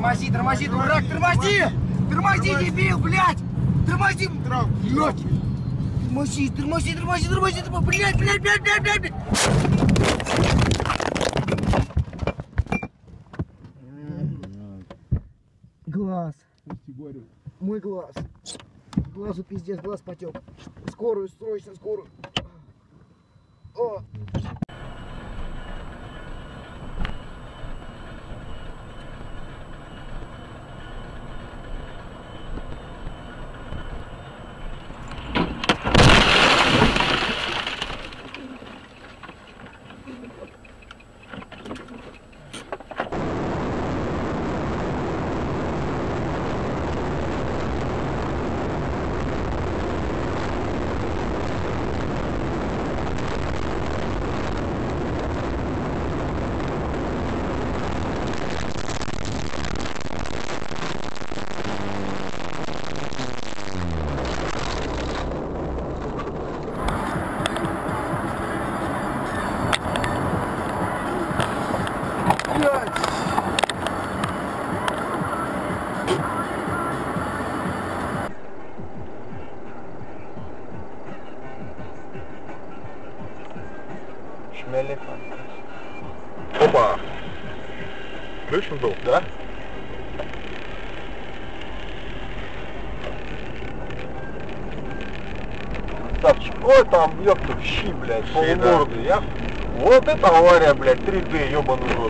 Тормози, тормози, дурак, тормози! Тормози, дебил, блядь! Тормози! Блядь! Тормози, тормози, тормози, тормози, тормози, блядь, блядь, блядь, блядь, блядь, блядь! Глаз. Мой глаз. Глазу пиздец, глаз потек. Скорую, срочно, скорую. О. Опа! Слышно был? Да. Ставчик, ой там, ёпта, щи, блядь, полуморды, я... Вот это авария, блядь, 3D, ёбаный рот.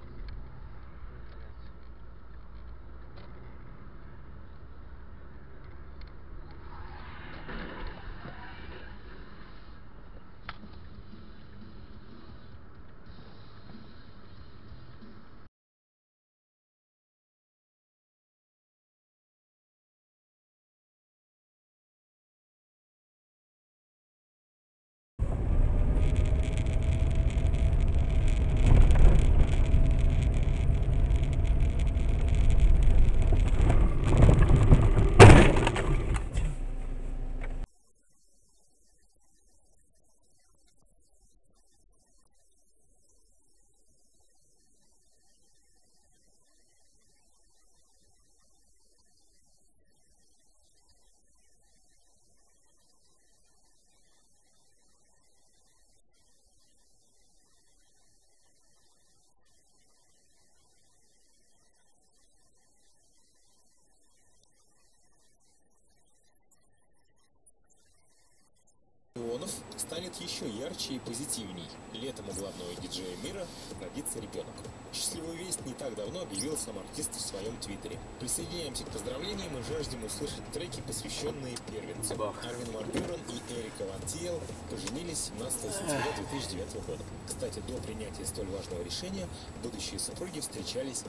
Ионов станет еще ярче и позитивней. Летом у главного диджея мира родится ребенок. Счастливую весть не так давно объявил сам артист в своем твиттере. Присоединяемся к поздравлениям и жаждем услышать треки, посвященные первенцам. Арвин Ван Бюрен и Эрика Ван Тиел поженились 17 сентября 2009 года. Кстати, до принятия столь важного решения будущие супруги встречались